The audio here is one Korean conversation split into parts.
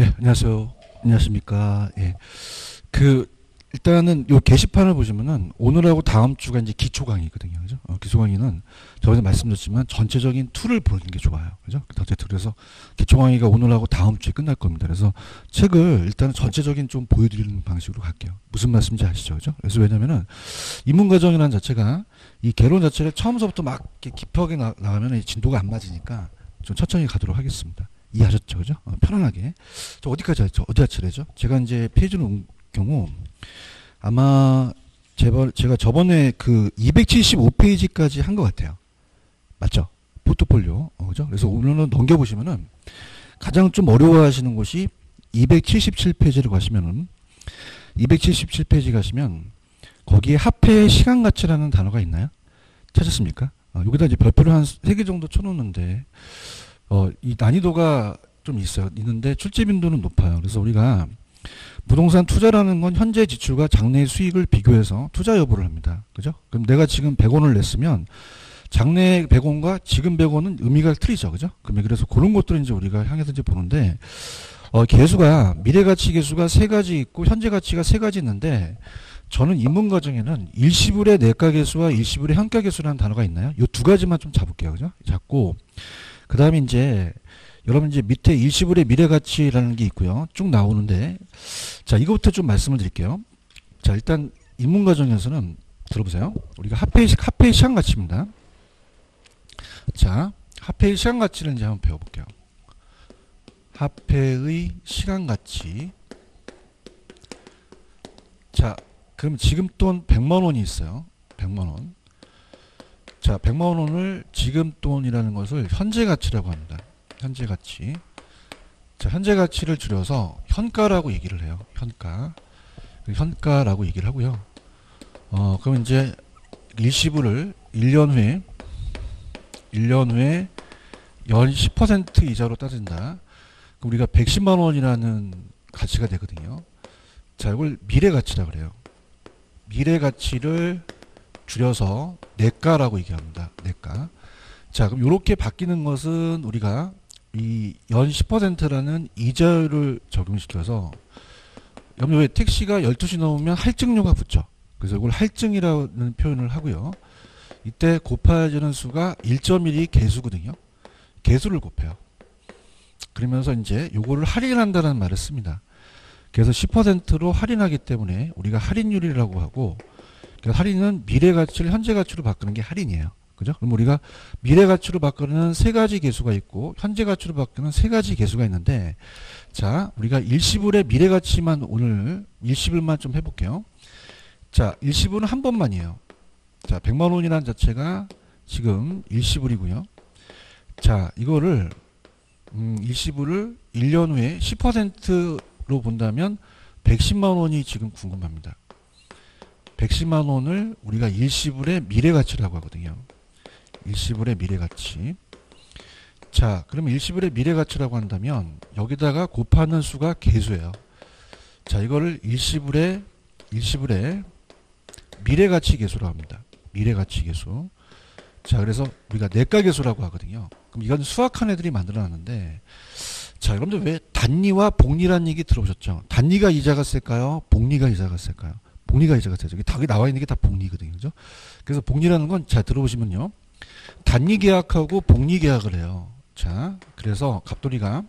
예, 안녕하세요. 안녕하십니까. 예. 그, 일단은 요 게시판을 보시면은 오늘하고 다음 주가 이제 기초 강의거든요. 그죠? 어, 기초 강의는 저번에 말씀드렸지만 전체적인 틀을 보는 게 좋아요. 그죠? 어쨌든 그래서 기초 강의가 오늘하고 다음 주에 끝날 겁니다. 그래서 책을 일단은 전체적인 좀 보여드리는 방식으로 갈게요. 무슨 말씀인지 아시죠? 그죠? 그래서 왜냐면은 입문과정이라는 자체가 이 개론 자체를 처음서부터 막 깊하게 나, 나가면 이 진도가 안 맞으니까 좀 천천히 가도록 하겠습니다. 이해하셨죠? 그죠? 어, 편안하게. 저 어디까지 했죠? 어디 하치래죠? 제가 이제 페이지를 온 경우 아마 제발 제가 저번에 그 275페이지까지 한 것 같아요. 맞죠? 포트폴리오. 어, 그죠? 그래서 오늘은 넘겨보시면은 가장 좀 어려워하시는 곳이 277페이지를 가시면은 277페이지 가시면 거기에 합해 시간 가치라는 단어가 있나요? 찾았습니까? 어, 여기다 이제 별표를 한세개 정도 쳐놓는데 어, 이 난이도가 좀 있어요. 있는데 출제 빈도는 높아요. 그래서 우리가 부동산 투자라는 건 현재 지출과 장래 수익을 비교해서 투자 여부를 합니다. 그죠? 그럼 내가 지금 100원을 냈으면 장래 100원과 지금 100원은 의미가 틀리죠. 그죠? 그러면 그래서 그런 것들을 이제 우리가 향해서 이제 보는데 어, 개수가 미래 가치 개수가 세 가지 있고 현재 가치가 세 가지 있는데 저는 인문 과정에는 일시불의 내가 개수와 일시불의 현가 개수라는 단어가 있나요? 이 두 가지만 좀 잡을게요. 그죠? 잡고 그 다음에 이제 여러분 이제 밑에 일시불의 미래 가치라는 게 있고요. 쭉 나오는데 자, 이거부터 좀 말씀을 드릴게요. 자, 일단 인문 과정에서는 들어보세요. 우리가 합해 합해 시간 가치입니다. 자, 합해의 시간 가치를 이제 한번 배워 볼게요. 합해의 시간 가치. 자, 그럼 지금 돈 100만 원이 있어요. 100만 원. 자, 100만 원을 지금 돈이라는 것을 현재 가치라고 합니다. 현재 가치. 자, 현재 가치를 줄여서 현가라고 얘기를 해요. 현가. 현가라고 얘기를 하고요. 어, 그럼 이제 일시불을 1년 후에 1년 후에 연 10% 이자로 따진다. 그럼 우리가 110만 원이라는 가치가 되거든요. 자, 이걸 미래 가치라 그래요. 미래 가치를 줄여서 내가라고 얘기합니다. 내가. 자, 그럼 이렇게 바뀌는 것은 우리가 이 연 10%라는 이자율을 적용시켜서 여러분 왜 택시가 12시 넘으면 할증료가 붙죠. 그래서 이걸 할증이라는 표현을 하고요. 이때 곱해지는 수가 1.1이 개수거든요. 개수를 곱해요. 그러면서 이제 요거를 할인한다는 말을 씁니다. 그래서 10%로 할인하기 때문에 우리가 할인율이라고 하고 그러니까 할인은 미래 가치를 현재 가치로 바꾸는 게 할인이에요. 그죠? 그럼 우리가 미래 가치로 바꾸는 세 가지 개수가 있고 현재 가치로 바꾸는 세 가지 개수가 있는데 자, 우리가 일시불의 미래 가치만 오늘 일시불만 좀 해 볼게요. 자, 일시불은 한 번만이에요. 자, 100만 원이라는 자체가 지금 일시불이고요. 자, 이거를 음, 일시불을 1년 후에 10%로 본다면 110만 원이 지금 궁금합니다. 110만 원을 우리가 일시불의 미래 가치라고 하거든요. 일시불의 미래 가치. 자, 그러면 일시불의 미래 가치라고 한다면 여기다가 곱하는 수가 개수예요. 자, 이거를 일시불의 일시불의 미래 가치 개수라고 합니다. 미래 가치 개수. 자, 그래서 우리가 내가 개수라고 하거든요. 그럼 이건 수학한 애들이 만들어 놨는데 자, 여러분들 왜 단리와 복리라는 얘기 들어보셨죠? 단리가 이자가 셀까요? 복리가 이자가 셀까요? 복리가 이자가 세죠. 여기 다 나와 있는 게 다 복리거든요. 그죠? 그래서 복리라는 건 잘 들어보시면요. 단리 계약하고 복리 계약을 해요. 자, 그래서 갑돌이가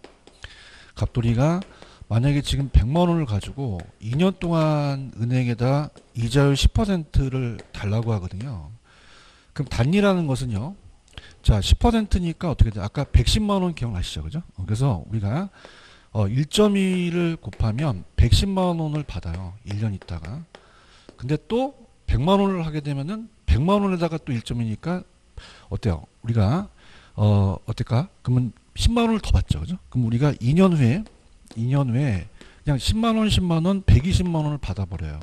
갑돌이가 만약에 지금 100만 원을 가지고 2년 동안 은행에다 이자율 10%를 달라고 하거든요. 그럼 단리라는 것은요. 자, 10%니까 어떻게 돼? 아까 110만 원 기억나시죠? 그죠? 어, 그래서 우리가 어, 1.2를 곱하면 110만 원을 받아요. 1년 있다가. 근데 또 100만 원을 하게 되면은 100만 원에다가 또 1.2니까 어때요? 우리가 어, 어떨까? 그러면 10만 원을 더 받죠. 그죠? 그럼 우리가 2년 후에 2년 후에 그냥 10만 원, 10만 원, 120만 원을 받아 버려요.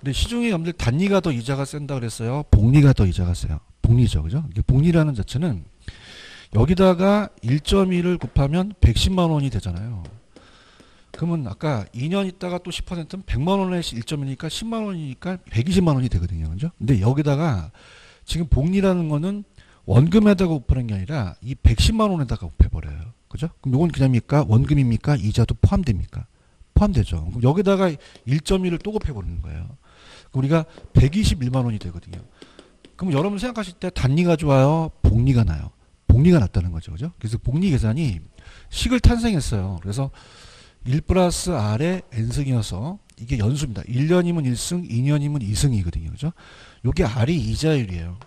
근데 시중에 여러분들 단리가 더 이자가 센다 그랬어요. 복리가 더 이자가 세요. 복리죠. 그죠? 복리라는 자체는 여기다가 1.1을 곱하면 110만 원이 되잖아요. 그러면 아까 2년 있다가 또 10%는 100만 원에 1.1이니까 10만 원이니까 120만 원이 되거든요. 그죠? 근데 여기다가 지금 복리라는 거는 원금에다가 곱하는 게 아니라 이 110만 원에다가 곱해버려요. 그죠? 그럼 요건 그냥입니까? 원금입니까? 이자도 포함됩니까? 포함되죠. 그럼 여기다가 1.1을 또 곱해버리는 거예요. 우리가 121만 원이 되거든요. 그럼 여러분 생각하실 때 단리가 좋아요? 복리가 나요? 복리가 낫다는 거죠. 그죠? 그래서 복리 계산이 식을 탄생했어요. 그래서 1 플러스 R의 N승이어서 이게 연수입니다. 1년이면 1승, 2년이면 2승이거든요. 그죠? 요게 R이 이자율이에요.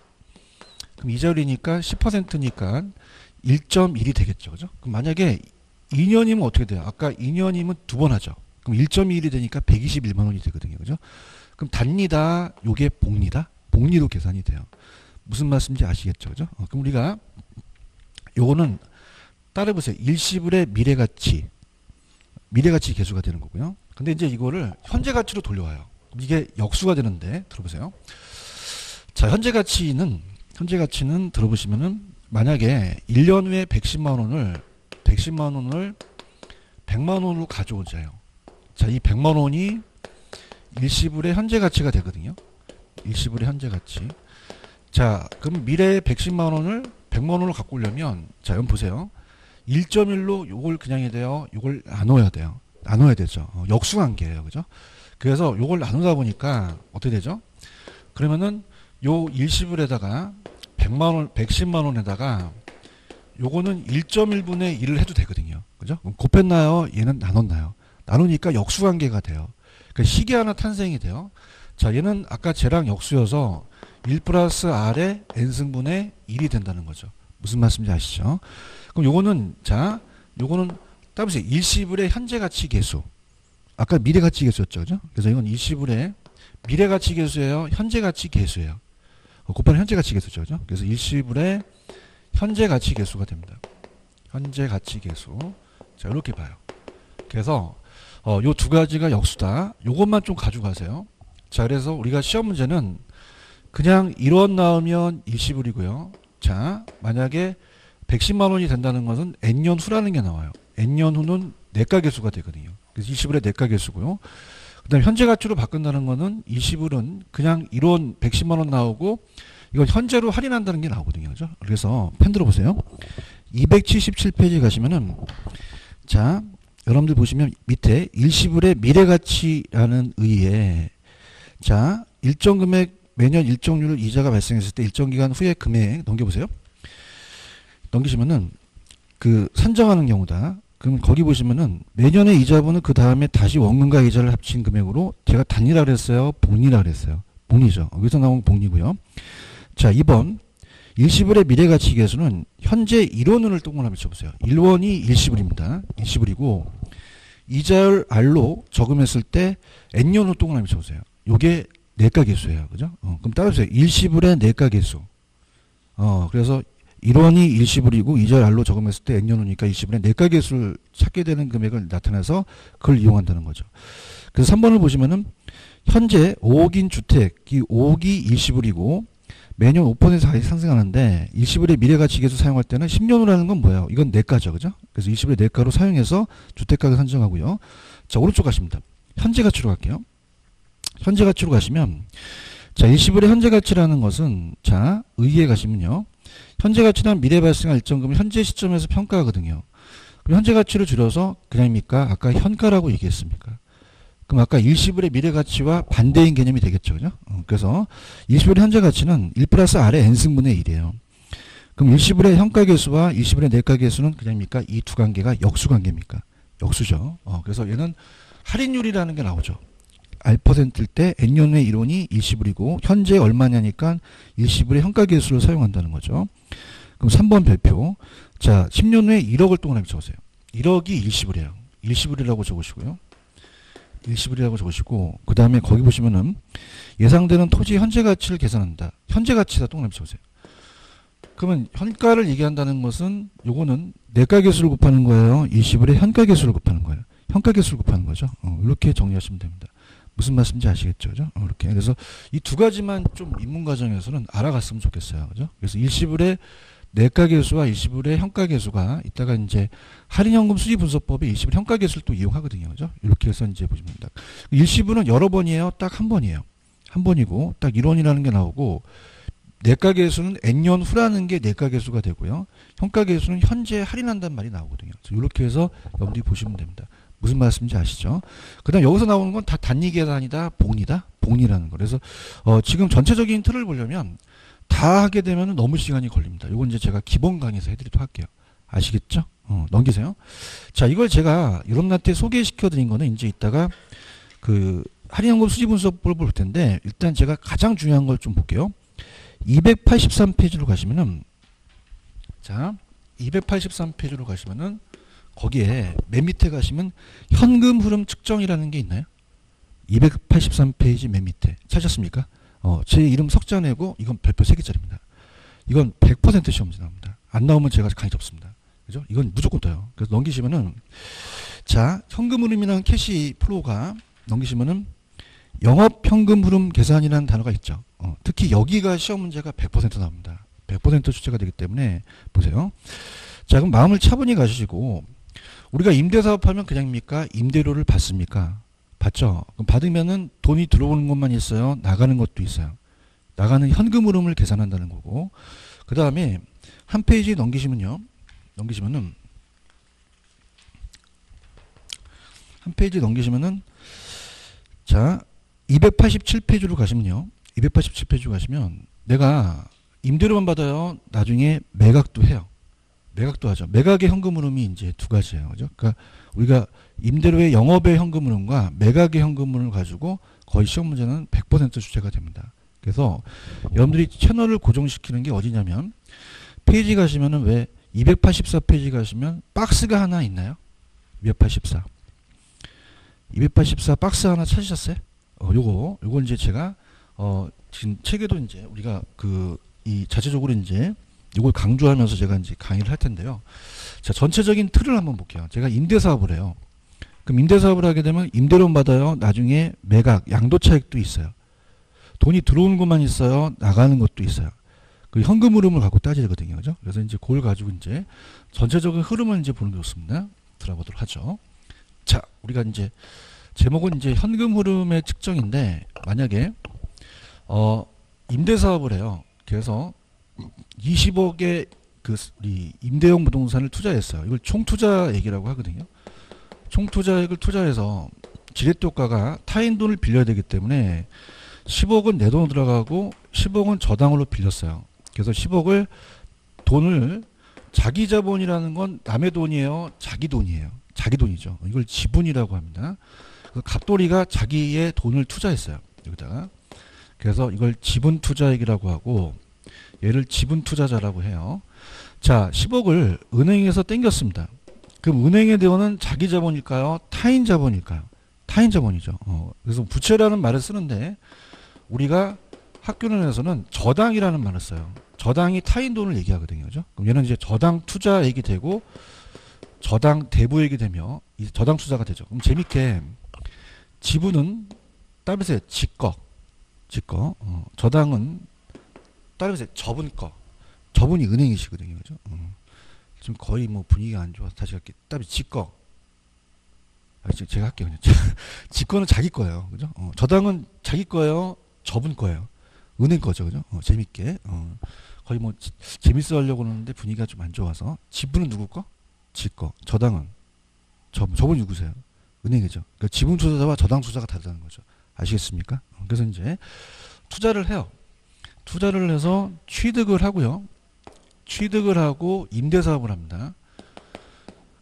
그럼 이자율이니까 10%니까 1.1이 되겠죠. 그죠? 그럼 만약에 2년이면 어떻게 돼요? 아까 2년이면 두 번 하죠. 그럼 1.1이 되니까 121만 원이 되거든요. 그죠? 그럼 단리다, 요게 복리다? 복리도 계산이 돼요. 무슨 말씀인지 아시겠죠? 그죠? 어, 그럼 우리가 요거는 따라해보세요. 일시불의 미래가치. 미래 가치 계수가 되는 거고요. 근데 이제 이거를 현재 가치로 돌려와요. 이게 역수가 되는데 들어보세요. 자, 현재 가치는 현재 가치는 들어보시면은 만약에 1년 후에 110만 원을 110만 원을 100만 원으로 가져오자요. 자, 이 100만 원이 일시불의 현재 가치가 되거든요. 일시불의 현재 가치. 자, 그럼 미래의 110만 원을 100만 원으로 갖고 오려면 자, 여러분 보세요. 1.1로 요걸 그냥 해야 돼요. 요걸 나눠야 돼요. 나눠야 되죠. 어, 역수관계예요. 그죠? 그래서 요걸 나누다 보니까 어떻게 되죠? 그러면은 요 일시불에다가 100만 원, 110만 원에다가 요거는 1.1분의 1을 해도 되거든요. 그죠? 곱했나요? 얘는 나눴나요? 나누니까 역수관계가 돼요. 그러니까 식이 하나 탄생이 돼요. 자, 얘는 아까 쟤랑 역수여서 1 플러스 R의 N승분의 1이 된다는 거죠. 무슨 말씀인지 아시죠? 그럼 요거는, 자, 요거는 따보세요. 일시불의 현재 가치 계수. 아까 미래 가치 계수였죠. 그죠? 그래서 이건 일시불의 미래 가치 계수예요. 현재 가치 계수예요. 어, 곱하는 현재 가치 계수죠. 그죠? 그래서 일시불의 현재 가치 계수가 됩니다. 현재 가치 계수. 자, 이렇게 봐요. 그래서 어, 요 두 가지가 역수다. 요것만 좀 가져가세요. 자, 그래서 우리가 시험 문제는 그냥 1원 나오면 일시불이고요. 자, 만약에 110만 원이 된다는 것은 n년 후라는 게 나와요. n년 후는 내가 계수가 되거든요. 그래서 20불의 내가 계수고요. 그다음 현재 가치로 바꾼다는 거는 20불은 그냥 1원 110만 원 나오고 이건 현재로 할인한다는 게 나오거든요. 그죠? 그래서 펜 들어보세요. 277페이지 가시면은 자, 여러분들 보시면 밑에 일시불의 미래 가치라는 의의에 자, 일정 금액 매년 일정률 이자가 발생했을 때 일정 기간 후에 금액 넘겨 보세요. 넘기시면은 그 산정하는 경우다. 그럼 거기 보시면은 매년의 이자분은 그 다음에 다시 원금과 이자를 합친 금액으로 제가 단위라 그랬어요. 복리라 그랬어요. 복리죠. 여기서 나온 복리고요. 자, 2번 일시불의 미래 가치 계수는 현재 1원을 동그라미 쳐보세요. 1원이 일시불입니다. 일시불이고 이자율 R로 적음했을 때 N년으로 동그라미 쳐보세요. 요게 내가 계수예요. 그죠? 어, 그럼 따라주세요. 일시불의 내가 계수. 어, 그래서 1원이 일시불이고 이자율 R로 적음했을 때 N년 후니까 일시불의 내가 계수를 찾게 되는 금액을 나타내서 그걸 이용한다는 거죠. 그래서 3번을 보시면은 현재 5억인 주택이 5억이 일시불이고 매년 5% 상승하는데 일시불의 미래가치계수 사용할 때는 10년 후라는 건 뭐예요? 이건 내가죠. 그죠? 그래서 일시불의 내가로 사용해서 주택가격 산정하고요. 자, 오른쪽 가십니다. 현재 가치로 갈게요. 현재 가치로 가시면 자, 일시불의 현재 가치라는 것은 자, 의의에 가시면요. 현재 가치란 미래 발생할 일정금을 현재 시점에서 평가하거든요. 그럼 현재 가치를 줄여서 그냥입니까? 아까 현가라고 얘기했습니까? 그럼 아까 일시불의 미래 가치와 반대인 개념이 되겠죠. 그죠? 어, 그래서 일시불의 현재 가치는 1 플러스 R의 N승분의 1이에요. 그럼 일시불의 현가 계수와 일시불의 내가 계수는 그냥입니까? 이 두 관계가 역수 관계입니까? 역수죠. 어, 그래서 얘는 할인율이라는 게 나오죠. R%일 때 N년 후의 1원이 일시불이고 현재 얼마냐니까 일시불의 현가 계수를 사용한다는 거죠. 그럼 3번 별표. 자, 10년 후에 1억을 동그라미 적으세요. 1억이 일시불이에요. 일시불이라고 적으시고요. 일시불이라고 적으시고 그 다음에 거기 보시면은 예상되는 토지 현재 가치를 계산한다. 현재 가치다 동그라미 쳐보세요. 그러면 현가를 얘기한다는 것은 요거는 내가 계수를 곱하는 거예요. 일시불의 현가 계수를 곱하는 거예요. 현가 계수를 곱하는 거죠. 어, 이렇게 정리하시면 됩니다. 무슨 말씀인지 아시겠죠? 그죠? 어, 이렇게. 그래서 이 두 가지만 좀 입문 과정에서는 알아갔으면 좋겠어요. 그죠? 그래서 일시불의 내가계수와 일시불의 현가계수가 이따가 이제 할인연금 수지 분석법에 일시불 현가계수를 또 이용하거든요. 그죠? 이렇게 해서 이제 보시면 됩니다. 일시불은 여러 번이에요. 딱 한 번이에요. 한 번이고 딱 1원이라는 게 나오고 내과계수는 N년 후라는 게 내과계수가 되고요. 현가계수는 현재 할인한다는 말이 나오거든요. 이렇게 해서 여러분들이 보시면 됩니다. 무슨 말씀인지 아시죠? 그 다음 여기서 나오는 건 다 단위 계산이다, 봉이다, 봉이라는 거. 그래서 어, 지금 전체적인 틀을 보려면 다 하게 되면 너무 시간이 걸립니다. 이건 이제 제가 기본 강의에서 해드리도록 할게요. 아시겠죠? 어, 넘기세요. 자, 이걸 제가 여러분한테 소개시켜 드린 거는 이제 이따가 그 할인연금 수지 분석을 볼 텐데 일단 제가 가장 중요한 걸 좀 볼게요. 283페이지로 가시면은 자, 283페이지로 가시면은 거기에 맨 밑에 가시면 현금 흐름 측정이라는 게 있나요? 283페이지 맨 밑에 찾았습니까? 어, 제 이름 석자 내고 이건 별표 3개짜리입니다. 이건 100% 시험 문제 나옵니다. 안 나오면 제가 강의 접습니다. 그죠? 이건 무조건 떠요. 그래서 넘기시면은 자, 현금 흐름이나 cash flow가 넘기시면은 영업 현금 흐름 계산이라는 단어가 있죠. 어, 특히 여기가 시험 문제가 100% 나옵니다. 100% 출제가 되기 때문에 보세요. 자, 그럼 마음을 차분히 가지시고 우리가 임대 사업하면 그냥입니까? 임대료를 받습니까? 받죠. 받으면은 돈이 들어오는 것만 있어요. 나가는 것도 있어요. 나가는 현금 흐름을 계산한다는 거고. 그 다음에 한 페이지 넘기시면요. 넘기시면은 한 페이지 넘기시면은 자 287페이지로 가시면요. 287페이지로 가시면 내가 임대료만 받아요. 나중에 매각도 해요. 매각도 하죠. 매각의 현금 흐름이 이제 두 가지예요. 그죠? 그러니까 우리가 임대료의 영업의 현금 흐름과 매각의 현금 흐름을 가지고 거의 시험 문제는 100% 출제가 됩니다. 그래서 여러분들이 채널을 고정시키는 게 어디냐면 페이지 가시면은 왜 284페이지 가시면 박스가 하나 있나요? 284. 284 박스 하나 찾으셨어요? 어, 요거, 요거 이제 제가, 어, 지금 책에도 이제 우리가 그, 이 자체적으로 이제 이걸 강조하면서 제가 이제 강의를 할 텐데요. 자, 전체적인 틀을 한번 볼게요. 제가 임대사업을 해요. 그럼 임대사업을 하게 되면 임대료 받아요. 나중에 매각, 양도 차익도 있어요. 돈이 들어오는 것만 있어요. 나가는 것도 있어요. 그 현금 흐름을 갖고 따지거든요. 그죠? 그래서 이제 그걸 가지고 이제 전체적인 흐름을 이제 보는 게 좋습니다. 들어보도록 하죠. 자, 우리가 이제 제목은 이제 현금 흐름의 측정인데 만약에 어 임대 사업을 해요. 그래서 20억의 그 임대용 부동산을 투자했어요. 이걸 총 투자 얘기라고 하거든요. 총투자액을 투자해서 지렛대 효과가 타인 돈을 빌려야 되기 때문에 10억은 내 돈으로 들어가고 10억은 저당으로 빌렸어요. 그래서 10억을 돈을 자기 자본이라는 건 남의 돈이에요. 자기 돈이에요. 자기 돈이죠. 이걸 지분이라고 합니다. 갑돌이가 자기의 돈을 투자했어요. 여기다가. 그래서 이걸 지분 투자액이라고 하고 얘를 지분 투자자라고 해요. 자, 10억을 은행에서 땡겼습니다. 그럼 은행의 대원은 자기 자본일까요? 타인 자본일까요? 타인 자본이죠. 어, 그래서 부채라는 말을 쓰는데 우리가 학교론에서는 저당이라는 말을 써요. 저당이 타인 돈을 얘기하거든요. 그죠? 그럼 얘는 이제 저당 투자액이 되고 저당 대부액이 되며 이 저당 투자가 되죠. 그럼 재밌게 지분은 따르세 지거 지거 어, 저당은 따르세 저분 거 저분이 은행이시거든요. 그죠? 어. 지금 거의 뭐 분위기가 안 좋아서 다시 할게. 따비 지거 아, 제가 할게요. 지거는 자기 거예요. 그죠? 어, 저당은 자기 거예요. 저분 거예요. 은행 거죠. 그죠? 어, 재밌게. 어, 거의 뭐 지, 재밌어 하려고 하는데 분위기가 좀 안 좋아서 지분은 누구 거? 지 거. 저당은 저, 저분이 누구세요? 은행이죠. 그러니까 지분 투자자와 저당 투자가 다르다는 거죠. 아시겠습니까? 어, 그래서 이제 투자를 해요. 투자를 해서 취득을 하고요. 취득을 하고 임대 사업을 합니다.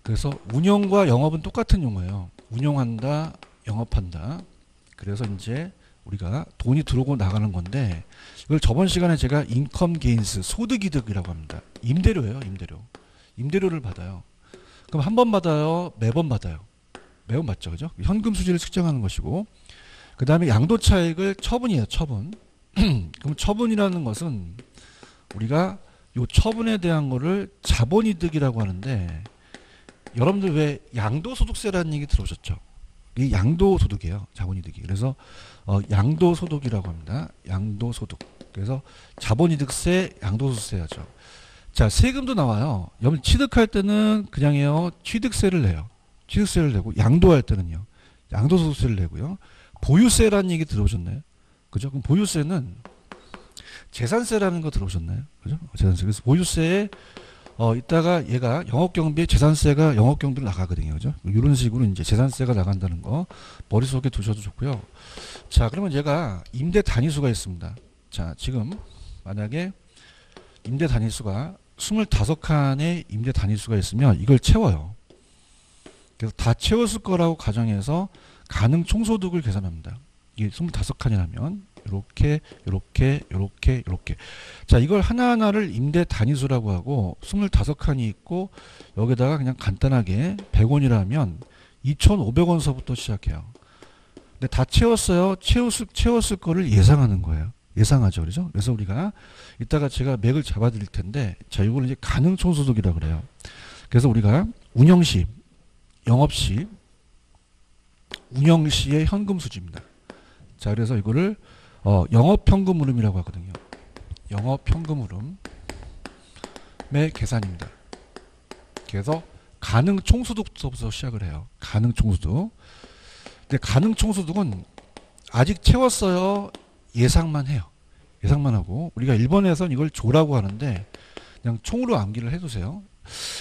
그래서 운영과 영업은 똑같은 용어예요. 운영한다, 영업한다. 그래서 이제 우리가 돈이 들어오고 나가는 건데 이걸 저번 시간에 제가 인컴 게인스 소득 이득이라고 합니다. 임대료예요, 임대료. 임대료를 받아요. 그럼 한 번 받아요, 매번 받아요. 매번 받죠, 그죠? 현금 수지를 측정하는 것이고 그 다음에 양도 차익을 처분이에요, 처분. 그럼 처분이라는 것은 우리가 요 처분에 대한 거를 자본이득이라고 하는데 여러분들 왜 양도소득세라는 얘기 들어보셨죠? 이 양도소득이에요. 자본이득이. 그래서 어, 양도소득이라고 합니다. 양도소득. 그래서 자본이득세, 양도소득세 하죠. 자, 세금도 나와요. 여러분 취득할 때는 그냥 해요. 취득세를 내요. 취득세를 내고 양도할 때는요. 양도소득세를 내고요. 보유세라는 얘기 들어보셨나요? 그죠? 그럼 보유세는 재산세라는 거 들어오셨나요? 그죠? 재산세. 그래서 보유세에 어 이따가 얘가 영업 경비에 재산세가 영업 경비로 나가거든요. 그죠? 이런 식으로 이제 재산세가 나간다는 거 머릿속에 두셔도 좋고요. 자, 그러면 얘가 임대 단위수가 있습니다. 자, 지금 만약에 임대 단위수가 25칸의 임대 단위수가 있으면 이걸 채워요. 그래서 다 채웠을 거라고 가정해서 가능 총소득을 계산합니다. 이게 25칸이라면 이렇게 이렇게 이렇게 이렇게 자 이걸 하나하나를 임대 단위수라고 하고 25칸이 있고 여기다가 그냥 간단하게 100원이라면 2,500원서부터 시작해요. 근데 다 채웠어요. 채웠을, 채웠을 거를 예상하는 거예요. 예상하죠. 그죠? 그래서 우리가 이따가 제가 맥을 잡아 드릴 텐데 자 이걸 이제 가능 총소득이라 그래요. 그래서 우리가 운영 시 영업 시 운영 시의 현금 수지입니다. 자 그래서 이거를 어, 영업현금 흐름이라고 하거든요. 영업현금 흐름의 계산입니다. 그래서 가능 총소득부터 시작을 해요. 가능 총소득. 근데 가능 총소득은 아직 채웠어요. 예상만 해요. 예상만 하고 우리가 일본에선 이걸 조라고 하는데 그냥 총으로 암기를 해두세요.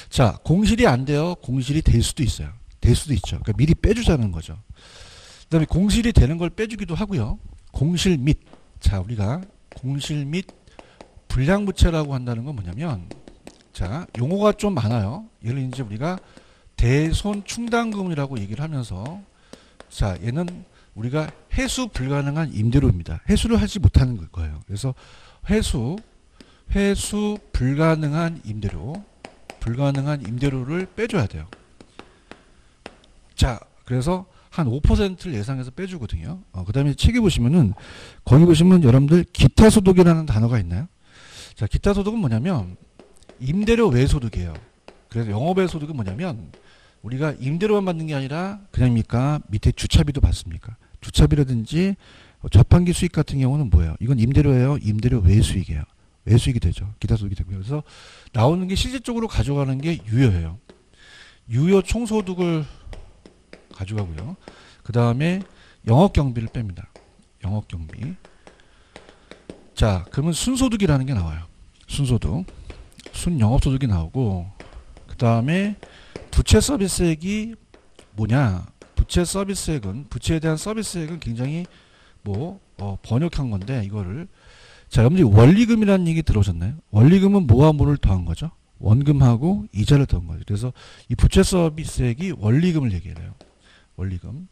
자 공실이 안 돼요. 공실이 될 수도 있어요. 될 수도 있죠. 그러니까 미리 빼주자는 거죠. 그 다음에 공실이 되는 걸 빼주기도 하고요. 공실 및, 자, 우리가 공실 및 불량부채라고 한다는 건 뭐냐면, 자, 용어가 좀 많아요. 예를 이제 우리가 대손 충당금이라고 얘기를 하면서, 자, 얘는 우리가 회수 불가능한 임대료입니다. 회수를 하지 못하는 거예요. 그래서 회수, 회수 불가능한 임대료, 불가능한 임대료를 빼줘야 돼요. 자, 그래서 한 5%를 예상해서 빼주거든요. 어, 그 다음에 책에 보시면은, 거기 보시면 여러분들 기타 소득이라는 단어가 있나요? 자, 기타 소득은 뭐냐면, 임대료 외 소득이에요. 그래서 영업외 소득은 뭐냐면, 우리가 임대료만 받는 게 아니라, 그냥입니까? 밑에 주차비도 받습니까? 주차비라든지, 자판기 수익 같은 경우는 뭐예요? 이건 임대료예요? 임대료 외 수익이에요. 외 수익이 되죠. 기타 소득이 되고요. 그래서 나오는 게 실질적으로 가져가는 게 유효예요. 유효 총소득을 가져가고요. 그 다음에 영업 경비를 뺍니다. 영업 경비. 자, 그러면 순소득이라는 게 나와요. 순소득. 순영업소득이 나오고, 그 다음에 부채 서비스액이 뭐냐? 부채 서비스액은, 부채에 대한 서비스액은 굉장히 뭐, 어, 번역한 건데, 이거를. 자, 여러분들이 원리금이라는 얘기 들어오셨나요? 원리금은 뭐와 뭐를 더한 거죠? 원금하고 이자를 더한 거죠. 그래서 이 부채 서비스액이 원리금을 얘기해요. 원리금.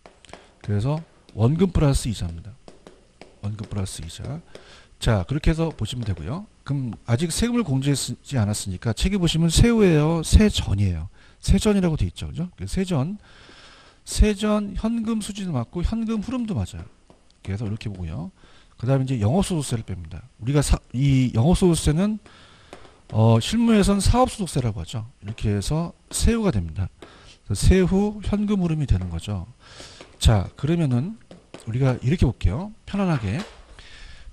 그래서 원금 플러스 이자입니다. 원금 플러스 이자. 자, 그렇게 해서 보시면 되고요. 그럼 아직 세금을 공제하지 않았으니까 책에 보시면 세후예요, 세전이에요. 세전이라고 돼 있죠. 그죠? 세전. 세전 현금 수지도 맞고 현금 흐름도 맞아요. 그래서 이렇게 보고요. 그 다음에 이제 영업소득세를 뺍니다. 우리가 사, 이 영업소득세는 어, 실무에선 사업소득세라고 하죠. 이렇게 해서 세후가 됩니다. 세후 현금 흐름이 되는 거죠. 자, 그러면은 우리가 이렇게 볼게요. 편안하게.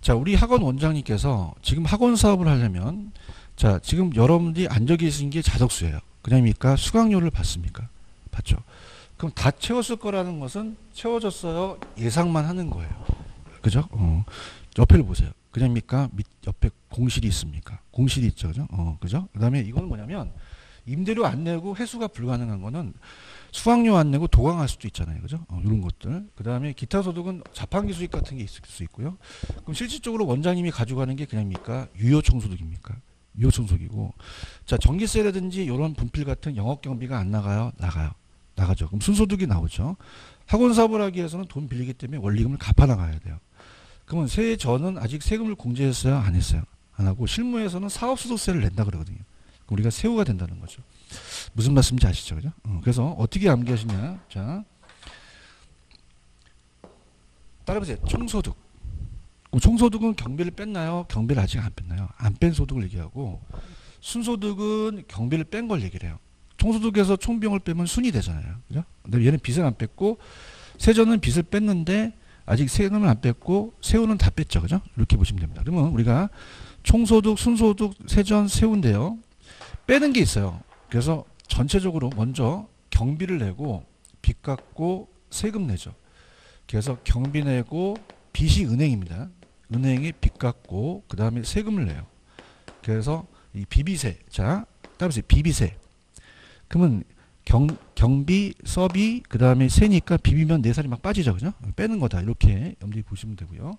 자, 우리 학원 원장님께서 지금 학원 사업을 하려면 자, 지금 여러분들이 앉아 계신 게 자석수예요. 그냥입니까? 수강료를 받습니까? 받죠. 그럼 다 채웠을 거라는 것은 채워졌어요. 예상만 하는 거예요. 그죠? 어. 옆에를 보세요. 그냥입니까? 밑 옆에 공실이 있습니까? 공실이 있죠. 그죠? 어, 그죠? 그 다음에 이거는 뭐냐면 임대료 안 내고 회수가 불가능한 거는 수강료 안 내고 도강할 수도 있잖아요. 그죠? 어, 이런 것들. 그 다음에 기타 소득은 자판기 수익 같은 게 있을 수 있고요. 그럼 실질적으로 원장님이 가져가는 게 그냥입니까? 유효청 소득입니까? 유효청 소득이고. 자, 전기세라든지 이런 분필 같은 영업 경비가 안 나가요? 나가요. 나가죠. 그럼 순소득이 나오죠. 학원 사업을 하기 위해서는 돈 빌리기 때문에 원리금을 갚아 나가야 돼요. 그러면 세전은 아직 세금을 공제했어요? 안 했어요? 안 하고 실무에서는 사업소득세를 낸다 그러거든요. 우리가 세후가 된다는 거죠. 무슨 말씀인지 아시죠? 그죠? 어, 그래서 어떻게 암기하시냐. 자. 따라보세요. 총소득. 총소득은 경비를 뺐나요? 경비를 아직 안 뺐나요? 안 뺀 소득을 얘기하고 순소득은 경비를 뺀 걸 얘기를 해요. 총소득에서 총비용을 빼면 순이 되잖아요. 그죠? 근데 얘는 빚을 안 뺐고 세전은 빚을 뺐는데 아직 세금을 안 뺐고 세후는 다 뺐죠. 그죠? 이렇게 보시면 됩니다. 그러면 우리가 총소득, 순소득, 세전, 세후인데요. 빼는 게 있어요. 그래서 전체적으로 먼저 경비를 내고 빚 갚고 세금 내죠. 그래서 경비 내고 빚이 은행입니다. 은행에 빚 갚고 그 다음에 세금을 내요. 그래서 이 비비세 자 따라서 비비세 그러면 경, 경비 서비 그 다음에 세니까 비비면 네 살이 막 빠지죠 그죠 빼는 거다 이렇게 염두에 보시면 되고요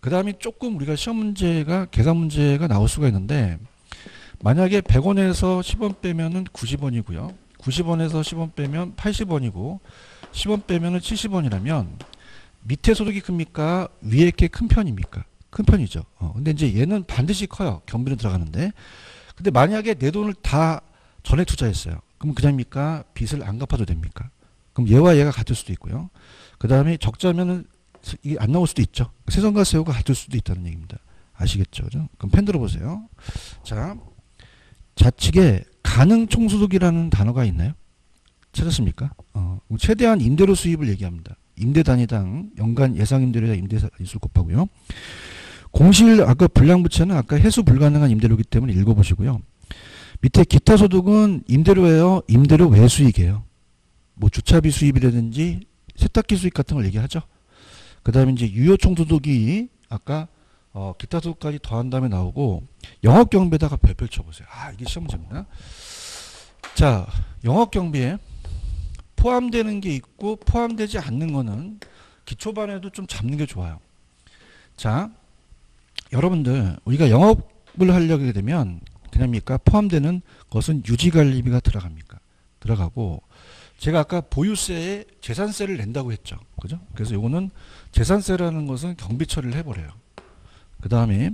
그 다음에 조금 우리가 시험 문제가 계산 문제가 나올 수가 있는데 만약에 100원에서 10원 빼면은 90원이고요 90원에서 10원 빼면 80원이고 10원 빼면은 70원이라면 밑에 소득이 큽니까 위에 게 큰 편입니까 큰 편이죠 어, 근데 이제 얘는 반드시 커요 경비는 들어가는데 근데 만약에 내 돈을 다 전액 투자했어요 그럼 그냥입니까? 빚을 안 갚아도 됩니까? 그럼 얘와 얘가 같을 수도 있고요. 그 다음에 적자면은 이게 안 나올 수도 있죠. 세선과 세호가 같을 수도 있다는 얘기입니다. 아시겠죠? 그럼 펜 들어보세요. 자, 좌측에 가능 총소득이라는 단어가 있나요? 찾았습니까? 어, 최대한 임대료 수입을 얘기합니다. 임대 단위당 연간 예상 임대료와 임대 일수 곱하고요. 공실 아까 불량 부채는 아까 해수 불가능한 임대료이기 때문에 읽어보시고요. 밑에 기타 소득은 임대료예요. 임대료 외 수익이에요. 뭐 주차비 수입이라든지 세탁기 수익 같은 걸 얘기하죠. 그 다음에 이제 유효총 소득이 아까 어, 기타 소득까지 더한 다음에 나오고 영업 경비에다가 별별 쳐보세요. 아 이게 시험 문제입니다. 자 영업 경비에 포함되는 게 있고 포함되지 않는 거는 기초반에도 좀 잡는 게 좋아요. 자 여러분들 우리가 영업을 하려게 되면 그냥입니까? 포함되는 것은 유지관리비가 들어갑니까? 들어가고 제가 아까 보유세에 재산세를 낸다고 했죠. 그죠? 그래서 요거는 재산세라는 것은 경비 처리를 해버려요. 그 다음에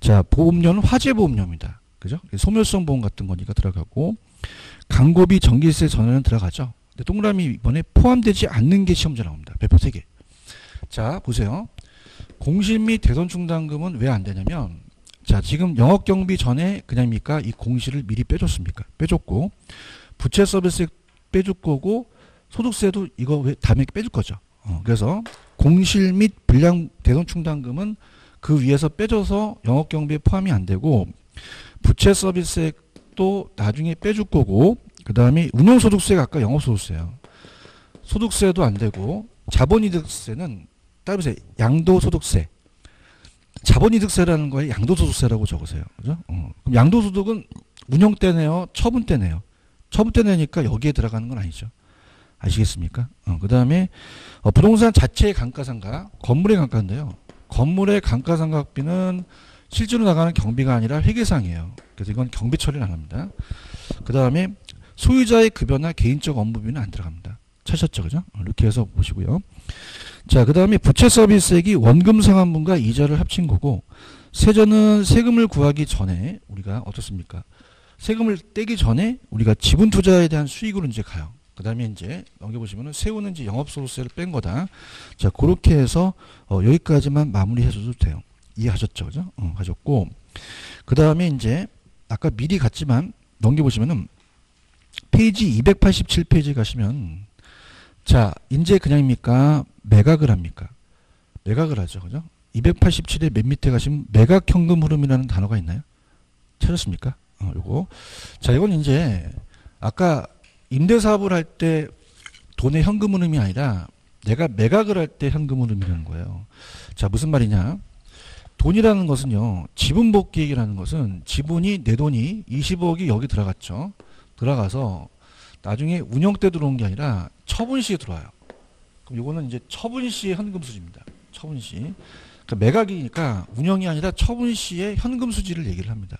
자 보험료는 화재 보험료입니다. 그죠? 소멸성 보험 같은 거니까 들어가고 광고비 전기세 전에는 들어가죠. 근데 동그라미 이번에 포함되지 않는 게 시험제 나옵니다. 배포 3개. 자 보세요. 공실 및 대손 충당금은 왜 안 되냐면 자, 지금 영업 경비 전에 그냥입니까? 이 공시를 미리 빼줬습니까? 빼줬고 부채 서비스 빼줄 거고 소득세도 이거 왜 다음에 빼줄 거죠. 어, 그래서 공실 및 불량 대손 충당금은 그 위에서 빼줘서 영업 경비에 포함이 안 되고 부채 서비스도 나중에 빼줄 거고 그 다음에 운용소득세가 아까 영업소득세예요. 소득세도 안 되고 자본이득세는 따라서 양도소득세 자본이득세라는 거에 양도소득세라고 적으세요. 그죠? 어. 그럼 양도소득은 운영 때 내요? 처분 때 내요? 처분 때 내니까 여기에 들어가는 건 아니죠. 아시겠습니까? 어, 그 다음에 어, 부동산 자체의 감가상각, 건물의 감가인데요. 건물의 감가상각비는 실제로 나가는 경비가 아니라 회계상이에요. 그래서 이건 경비 처리를 안 합니다. 그 다음에 소유자의 급여나 개인적 업무비는 안 들어갑니다. 찾으셨죠? 그죠? 어, 이렇게 해서 보시고요. 자, 그 다음에 부채 서비스액이 원금 상환분과 이자를 합친 거고 세전은 세금을 구하기 전에 우리가 어떻습니까? 세금을 떼기 전에 우리가 지분 투자에 대한 수익으로 이제 가요. 그 다음에 이제 넘겨보시면은 세우는 이제 영업소득세를 뺀 거다. 자, 그렇게 해서 어, 여기까지만 마무리 해줘도 돼요. 이해하셨죠? 그죠? 어, 하셨고. 그 다음에 이제 아까 미리 갔지만 넘겨보시면은 페이지 287페이지 가시면 자, 이제 그냥입니까? 매각을 합니까? 매각을 하죠. 그죠? 287의 맨 밑에 가시면 매각 현금 흐름이라는 단어가 있나요? 찾았습니까? 어, 요거. 자, 이건 이제 아까 임대 사업을 할 때 돈의 현금 흐름이 아니라 내가 매각을 할 때 현금 흐름이라는 거예요. 자, 무슨 말이냐? 돈이라는 것은요. 지분 복귀액이라는 것은 지분이 내 돈이 20억이 여기 들어갔죠. 들어가서 나중에 운영 때 들어온 게 아니라 처분 시에 들어와요. 그럼 이거는 이제 처분 시의 현금 수지입니다. 처분 시. 그러니까 매각이니까 운영이 아니라 처분 시의 현금 수지를 얘기를 합니다.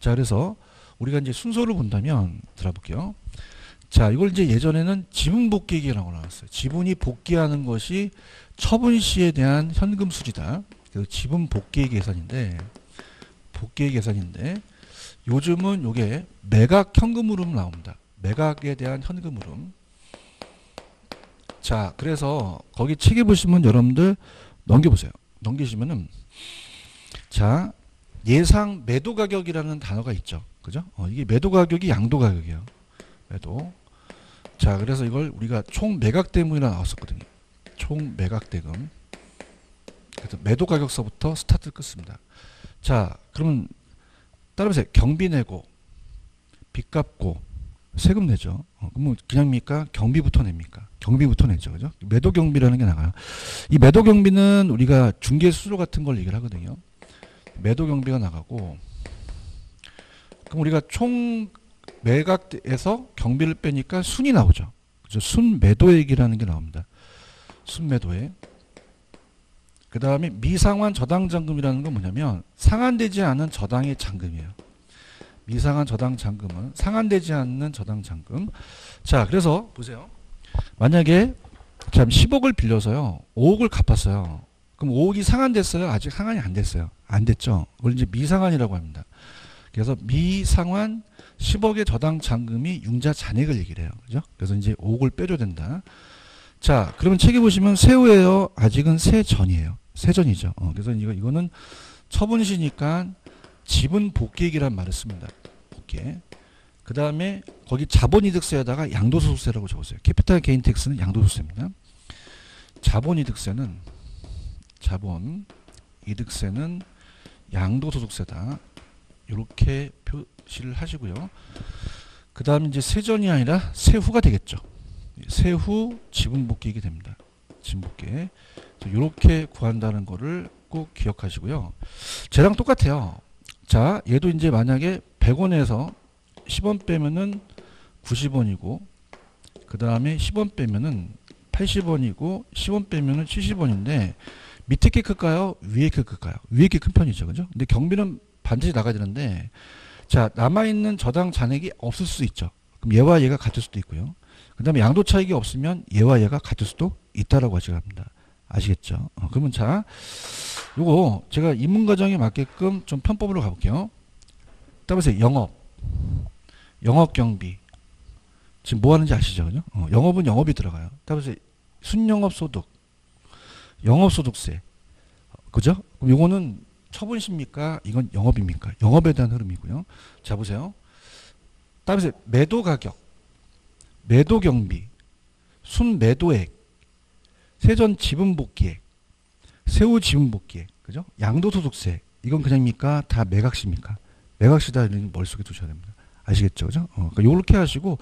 자, 그래서 우리가 이제 순서를 본다면 들어볼게요. 자, 이걸 이제 예전에는 지분 복귀액이라고 나왔어요. 지분이 복귀하는 것이 처분 시에 대한 현금 수지다. 그 지분 복귀액 계산인데 복귀액 계산인데 요즘은 요게 매각 현금으로 나옵니다. 매각에 대한 현금 흐름. 자, 그래서 거기 책에 보시면 여러분들 넘겨보세요. 넘기시면은 자 예상 매도 가격이라는 단어가 있죠. 그죠? 어, 이게 매도 가격이 양도 가격이에요. 매도. 자, 그래서 이걸 우리가 총 매각 대금이라 나왔었거든요. 총 매각 대금. 그래서 매도 가격서부터 스타트를 끊습니다. 자, 그러면 따라보세요. 경비 내고 빚 갚고 세금 내죠. 어, 그러면 그냥입니까? 경비부터 냅니까? 경비부터 내죠. 그죠? 매도 경비라는 게 나가요. 이 매도 경비는 우리가 중개 수수료 같은 걸 얘기를 하거든요. 매도 경비가 나가고 그럼 우리가 총 매각에서 경비를 빼니까 순이 나오죠. 그죠? 순매도액이라는 게 나옵니다. 순매도액. 그 다음에 미상환 저당 잔금이라는 건 뭐냐면 상환되지 않은 저당의 잔금이에요. 미상환 저당 잔금은 상환되지 않는 저당 잔금. 자, 그래서 보세요. 만약에 참 10억을 빌려서요. 5억을 갚았어요. 그럼 5억이 상환됐어요? 아직 상환이 안 됐어요. 안 됐죠. 그걸 이제 미상환이라고 합니다. 그래서 미상환 10억의 저당 잔금이 융자 잔액을 얘기를 해요. 그죠? 그래서 이제 5억을 빼줘야 된다. 자, 그러면 책에 보시면 세후예요. 아직은 세전이에요. 세전이죠. 어, 그래서 이거 이거는 처분시니까 지분 복귀액이란 말을 씁니다. 복귀. 그 다음에 거기 자본이득세에다가 양도소득세라고 적었어요. capital gain tax는 양도소득세입니다. 자본이득세는 자본이득세는 양도소득세다. 이렇게 표 시를 하시고요. 그 다음 이제 세전이 아니라 세후가 되겠죠. 세후 지분복귀액이 됩니다. 지분복귀. 이렇게 구한다는 거를 꼭 기억하시고요. 쟤랑 똑같아요. 자, 얘도 이제 만약에 100원에서 10원 빼면은 90원이고, 그 다음에 10원 빼면은 80원이고, 10원 빼면은 70원인데, 밑에 게 클까요? 위에 게 클까요? 위에 게 큰 편이죠. 그죠? 근데 경비는 반드시 나가야 되는데, 자, 남아있는 저당 잔액이 없을 수 있죠. 그럼 얘와 얘가 같을 수도 있고요. 그 다음에 양도 차익이 없으면 얘와 얘가 같을 수도 있다라고 하시갑니다. 아시겠죠? 어, 그러면 자, 요거 제가 입문 과정에 맞게끔 좀 편법으로 가볼게요. 따라서 영업, 영업 경비. 지금 뭐 하는지 아시죠? 그죠? 어, 영업은 영업이 들어가요. 따라서 순영업 소득, 영업 소득세. 그죠? 그럼 요거는 처분시입니까? 이건 영업입니까? 영업에 대한 흐름이고요. 자 보세요. 따라서 매도 가격, 매도 경비, 순매도액, 세전 지분 복귀액, 세후 지분 복귀액, 그죠? 양도소득세, 이건 그냥입니까? 다 매각시입니까? 매각시다 이런 머릿속에 두셔야 됩니다. 아시겠죠? 그죠? 어, 그러니까 요렇게 하시고,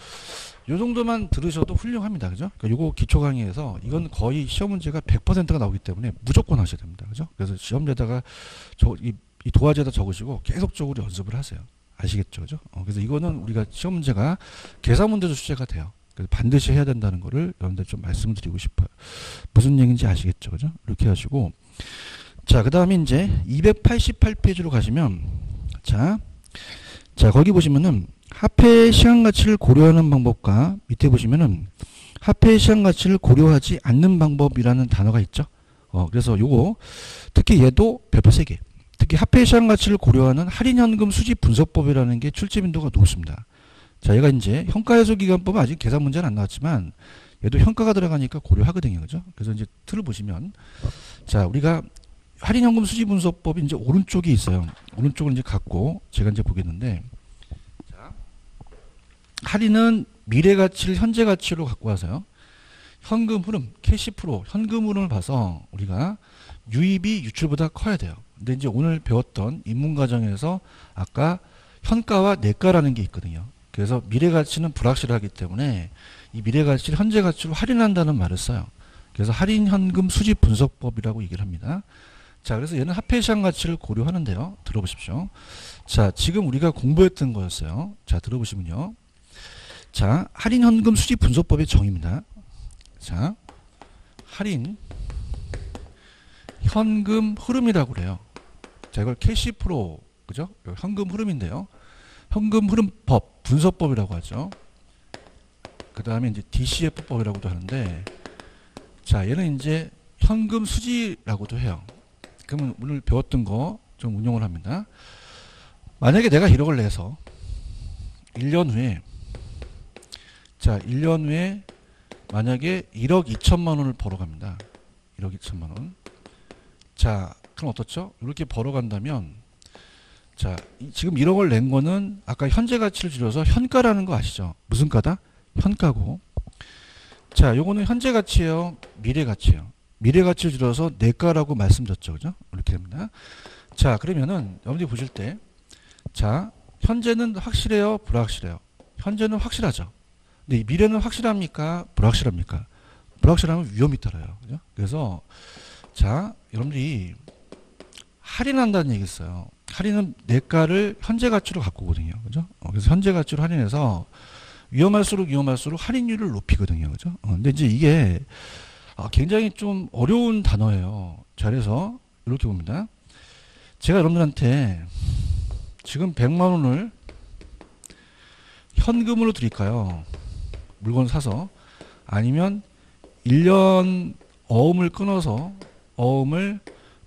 요 정도만 들으셔도 훌륭합니다. 그죠? 그러니까 요거 기초 강의에서 이건 거의 시험 문제가 100%가 나오기 때문에 무조건 하셔야 됩니다. 그죠? 그래서 시험에다가 저, 이, 이 도화지에다 적으시고 계속적으로 연습을 하세요. 아시겠죠? 그죠? 어, 그래서 이거는 우리가 시험 문제가 계산 문제도 출제가 돼요. 그래서 반드시 해야 된다는 거를 여러분들 좀 말씀드리고 싶어요. 무슨 얘기인지 아시겠죠? 그죠? 이렇게 하시고. 자, 그 다음에 이제 288페이지로 가시면, 자, 자, 거기 보시면은 화폐 시간 가치를 고려하는 방법과 밑에 보시면은 화폐 시간 가치를 고려하지 않는 방법이라는 단어가 있죠. 어, 그래서 요거 특히 얘도 별표 3개. 특히 화폐 시장 가치를 고려하는 할인현금 수집 분석법이라는 게 출제 빈도가 높습니다. 자, 얘가 이제 현가해소 기간법은 아직 계산 문제는 안 나왔지만 얘도 현가가 들어가니까 고려하거든요. 그죠? 그래서 이제 틀을 보시면 자, 우리가 할인 현금 수집 분석법이 이제 오른쪽에 있어요. 오른쪽을 이제 갖고 제가 이제 보겠는데 자, 할인은 미래 가치를 현재 가치로 갖고 와서요. 현금 흐름, cash flow, 현금 흐름을 봐서 우리가 유입이 유출보다 커야 돼요. 근데 이제 오늘 배웠던 입문 과정에서 아까 현가와 내가라는 게 있거든요. 그래서 미래 가치는 불확실하기 때문에 이 미래 가치를 현재 가치로 할인한다는 말을 써요. 그래서 할인 현금 수지 분석법이라고 얘기를 합니다. 자, 그래서 얘는 화폐 시간 가치를 고려하는데요. 들어보십시오. 자, 지금 우리가 공부했던 거였어요. 자, 들어보시면요. 자, 할인 현금 수지 분석법의 정의입니다. 자, 할인 현금 흐름이라고 그래요. 자, 이걸 cash flow, 그죠? 현금 흐름인데요. 현금 흐름법, 분석법이라고 하죠. 그 다음에 이제 DCF법이라고도 하는데, 자, 얘는 이제 현금 수지라고도 해요. 그러면 오늘 배웠던 거 좀 응용을 합니다. 만약에 내가 1억을 내서 1년 후에, 자, 1년 후에 만약에 1억 2천만 원을 벌어갑니다. 1억 2천만 원. 자, 그럼 어떻죠? 이렇게 벌어간다면 자, 지금 1억을 낸 거는 아까 현재 가치를 줄여서 현가라는 거 아시죠? 무슨 가다? 현가고. 자, 요거는 현재 가치예요. 미래 가치예요. 미래 가치를 줄여서 내가라고 말씀드렸죠. 그죠? 이렇게 됩니다. 자, 그러면은 여러분들이 보실 때 자, 현재는 확실해요? 불확실해요? 현재는 확실하죠. 근데 이 미래는 확실합니까? 불확실합니까? 불확실하면 위험이 따라요. 그죠? 그래서 자, 여러분들이 할인한다는 얘기 있어요. 할인은 내가를 현재 가치로 갖고 오거든요. 그죠? 어, 그래서 현재 가치로 할인해서 위험할수록 위험할수록 할인율을 높이거든요. 그죠? 어, 근데 이제 이게 아, 굉장히 좀 어려운 단어예요. 자, 그래서 이렇게 봅니다. 제가 여러분들한테 지금 100만 원을 현금으로 드릴까요? 물건 사서 아니면 1년 어음을 끊어서 어음을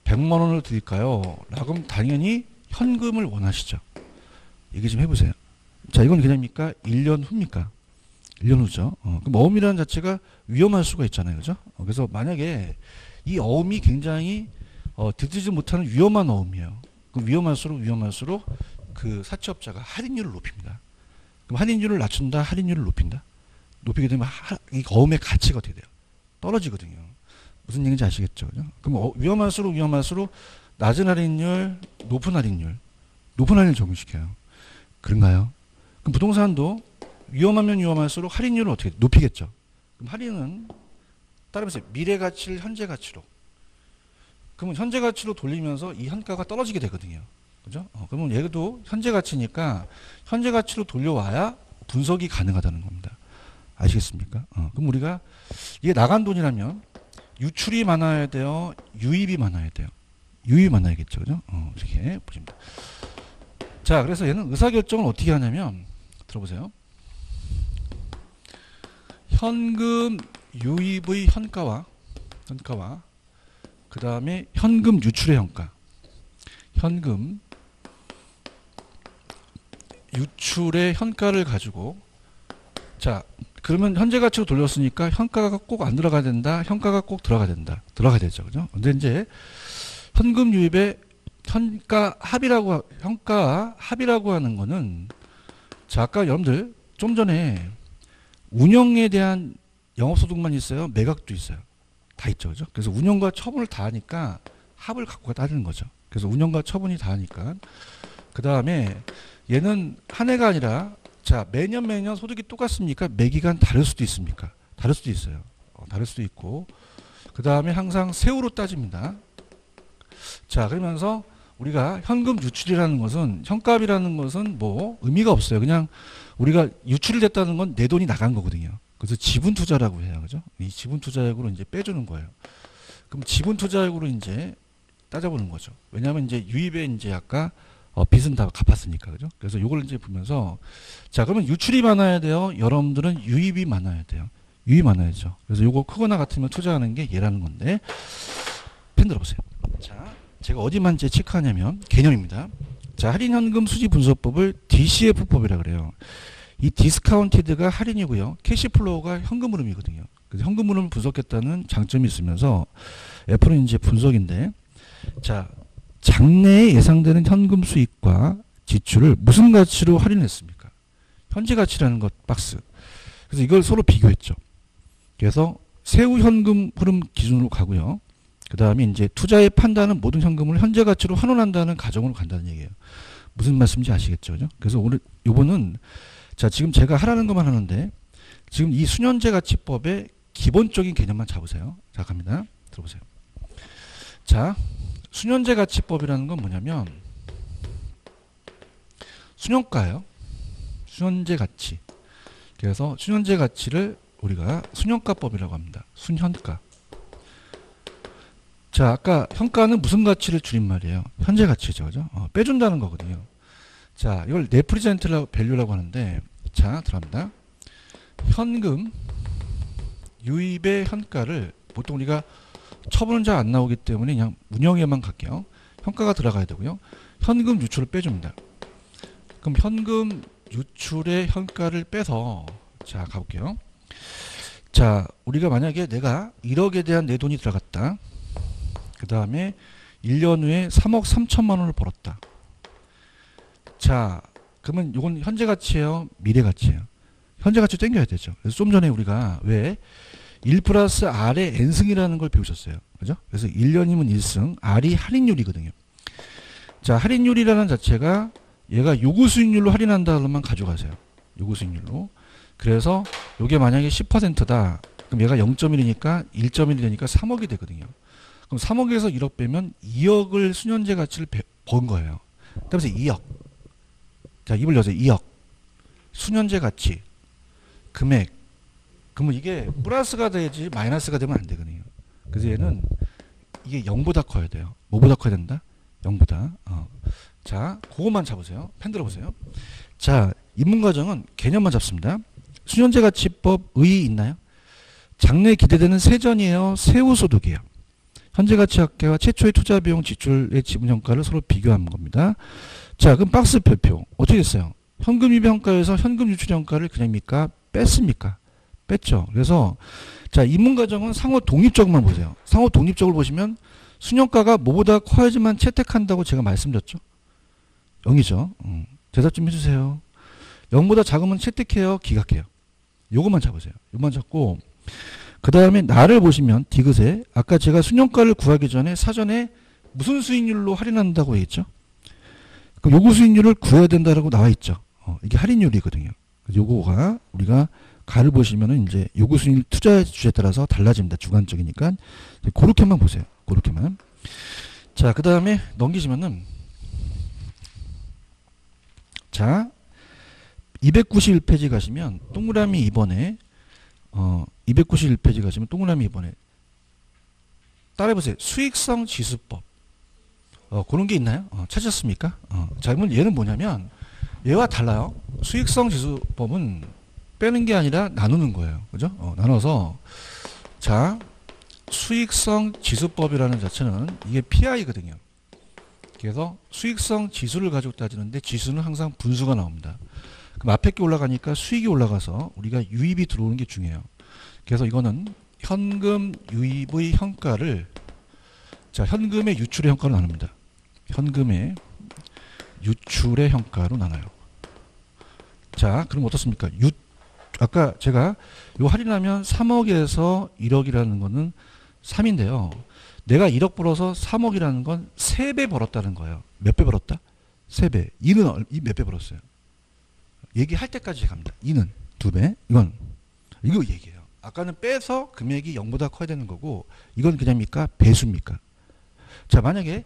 100만 원을 드릴까요? 라고 하면 당연히 현금을 원하시죠. 얘기 좀 해보세요. 자, 이건 그냥입니까? 1년 후입니까? 1년 후죠. 어, 그럼 어음이라는 자체가 위험할 수가 있잖아요. 그죠? 어, 그래서 만약에 이 어음이 굉장히 어, 듣지 못하는 위험한 어음이에요. 그럼 위험할수록 위험할수록 그 사채업자가 할인율을 높입니다. 그럼 할인율을 낮춘다, 할인율을 높인다. 높이게 되면 하, 이 어음의 가치가 어떻게 돼요? 떨어지거든요. 무슨 얘기인지 아시겠죠? 그죠? 그럼 어, 위험할수록 위험할수록 낮은 할인율, 높은 할인율, 높은 할인율 적용시켜요. 그런가요? 그럼 부동산도 위험하면 위험할수록 할인율을 어떻게 높이겠죠? 그럼 할인은 따르면서 미래 가치를 현재 가치로 그러면 현재 가치로 돌리면서 이 현가가 떨어지게 되거든요. 그죠? 어, 그러면 얘도 현재 가치니까 현재 가치로 돌려와야 분석이 가능하다는 겁니다. 아시겠습니까? 어, 그럼 우리가 이게 나간 돈이라면 유출이 많아야 돼요? 유입이 많아야 돼요? 유입이 많아야겠죠. 그죠? 어, 이렇게 보십니다. 자, 그래서 얘는 의사결정을 어떻게 하냐면 들어보세요. 현금 유입의 현가와 현가와 그 다음에 현금 유출의 현가. 현금 유출의 현가를 가지고 자 그러면 현재 가치로 돌렸으니까 현가가 꼭 안 들어가야 된다. 현가가 꼭 들어가야 된다. 들어가야 되죠. 그죠? 근데 이제 현금 유입의 현가 합이라고 현가 합이라고 하는 거는 자 아까 여러분들 좀 전에 운영에 대한 영업소득만 있어요? 매각도 있어요. 다 있죠 그죠? 그래서 운영과 처분을 다 하니까 합을 갖고 따지는 거죠. 그래서 운영과 처분이 다 하니까. 그 다음에 얘는 한 해가 아니라 자 매년 매년 소득이 똑같습니까? 매기간 다를 수도 있습니까? 다를 수도 있어요. 어, 다를 수도 있고. 그 다음에 항상 세후로 따집니다. 자 그러면서 우리가 현금 유출이라는 것은 현값이라는 것은 뭐 의미가 없어요. 그냥 우리가 유출이 됐다는 건 내 돈이 나간 거거든요. 그래서 지분 투자라고 해요. 그죠? 이 지분 투자액으로 이제 빼주는 거예요. 그럼 지분 투자액으로 이제 따져보는 거죠. 왜냐하면 이제 유입에 이제 아까 어, 빚은 다 갚았으니까. 그죠? 그래서 요걸 이제 보면서 자 그러면 유출이 많아야 돼요? 여러분들은 유입이 많아야 돼요. 유입이 많아야죠. 그래서 요거 크거나 같으면 투자하는 게 얘라는 건데 펜 들어보세요. 자 제가 어디만 이제 체크하냐면 개념입니다 자 할인 현금 수지 분석법을 DCF법이라 그래요 이 discounted가 할인이고요 cash flow가 현금 흐름이거든요 그래서 현금 흐름을 분석했다는 장점이 있으면서 F는 이제 분석인데 자 장래에 예상되는 현금 수익과 지출을 무슨 가치로 할인했습니까? 현재 가치라는 것 박스. 그래서 이걸 서로 비교했죠. 그래서 세후 현금 흐름 기준으로 가고요. 그 다음에 이제 투자에 판단은 모든 현금을 현재 가치로 환원한다는 가정으로 간다는 얘기예요. 무슨 말씀인지 아시겠죠? 그죠? 그래서 오늘 요거는 자 지금 제가 하라는 것만 하는데 지금 이 수년제 가치법의 기본적인 개념만 잡으세요. 자 갑니다. 들어보세요. 자 수년제 가치법이라는 건 뭐냐면 수년가예요. 수년제 가치. 그래서 수년제 가치를 우리가 수년가법이라고 합니다. 수년가. 자, 아까 현가는 무슨 가치를 줄임말이에요? 현재 가치죠. 그죠? 어, 빼준다는 거거든요. 자, 이걸 네프리젠트 밸류라고 하는데 자, 들어갑니다. 현금 유입의 현가를 보통 우리가 처분은 잘 안 나오기 때문에 그냥 운영에만 갈게요. 현가가 들어가야 되고요. 현금 유출을 빼줍니다. 그럼 현금 유출의 현가를 빼서 자 가볼게요. 자 우리가 만약에 내가 1억에 대한 내 돈이 들어갔다. 그 다음에 1년 후에 3억 3천만 원을 벌었다. 자 그러면 이건 현재 가치예요? 미래 가치예요? 현재 가치 땡겨야 되죠. 그래서 좀 전에 우리가 왜 1 플러스 R의 N승이라는 걸 배우셨어요. 그죠? 그래서 1년이면 1승, R이 할인율이거든요. 자, 할인율이라는 자체가 얘가 요구 수익률로 할인한다 그러면 가져가세요. 요구 수익률로. 그래서 요게 만약에 10%다. 그럼 얘가 0.1이니까 1.1이 되니까 3억이 되거든요. 그럼 3억에서 1억 빼면 2억을 수년제 가치를 배, 번 거예요. 그래서 2억. 자, 입을 여세요. 2억. 수년제 가치. 금액. 그러면 이게 플러스가 되지 마이너스가 되면 안 되거든요. 그래서 얘는 이게 0보다 커야 돼요. 뭐보다 커야 된다? 0보다. 어. 자, 그것만 잡으세요. 펜 들어보세요. 자, 입문과정은 개념만 잡습니다. 수년제 가치법 의 있나요? 장래에 기대되는 세전이에요? 세후소득이에요? 현재 가치학계와 최초의 투자 비용 지출의 지분 현가를 서로 비교하는 겁니다. 자, 그럼 박스 별표 어떻게 됐어요? 현금 유입 현가에서 현금 유출 현가를 그냥입니까? 뺐습니까? 뺐죠. 그래서 자, 입문 과정은 상호 독립적으로만 보세요. 상호 독립적으로 보시면 순현가가 뭐보다 커야지만 채택한다고 제가 말씀드렸죠. 0이죠. 음, 대답 좀 해주세요. 0보다 작으면 채택해요, 기각해요. 요것만 잡으세요. 요것만 잡고 그 다음에 나를 보시면 디귿에 아까 제가 순영가를 구하기 전에 사전에 무슨 수익률로 할인한다고 했죠? 그 요구 수익률을 구해야 된다라고 나와 있죠. 어, 이게 할인율이거든요. 요거가 우리가 가를 보시면은 이제 요구 수익률 투자 주에 따라서 달라집니다. 주관적이니까 그렇게만 보세요. 그렇게만. 자, 그 다음에 넘기시면은 자 291페이지 가시면 동그라미 2번에 어 291페이지 가시면 동그라미 이번에 따라해보세요. 수익성 지수법. 어, 그런 게 있나요? 어, 찾았습니까? 어, 자, 그러면 얘는 뭐냐면 얘와 달라요. 수익성 지수법은 빼는 게 아니라 나누는 거예요. 그죠? 어, 나눠서 자, 수익성 지수법이라는 자체는 이게 PI거든요. 그래서 수익성 지수를 가지고 따지는데 지수는 항상 분수가 나옵니다. 그럼 앞에 게 올라가니까 수익이 올라가서 우리가 유입이 들어오는 게 중요해요. 그래서 이거는 현금 유입의 현가를 자 현금의 유출의 현가로 나눕니다. 현금의 유출의 현가로 나눠요. 자 그럼 어떻습니까? 유 아까 제가 요 할인하면 3억에서 1억이라는 거는 3인데요. 내가 1억 벌어서 3억이라는 건 3배 벌었다는 거예요. 몇 배 벌었다? 3배. 이는 몇 배 벌었어요? 얘기할 때까지 갑니다. 이는 2배. 이건 이거 얘기해요. 아까는 빼서 금액이 0보다 커야 되는 거고 이건 그냥입니까? 배수입니까? 자 만약에